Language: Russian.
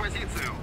позицию.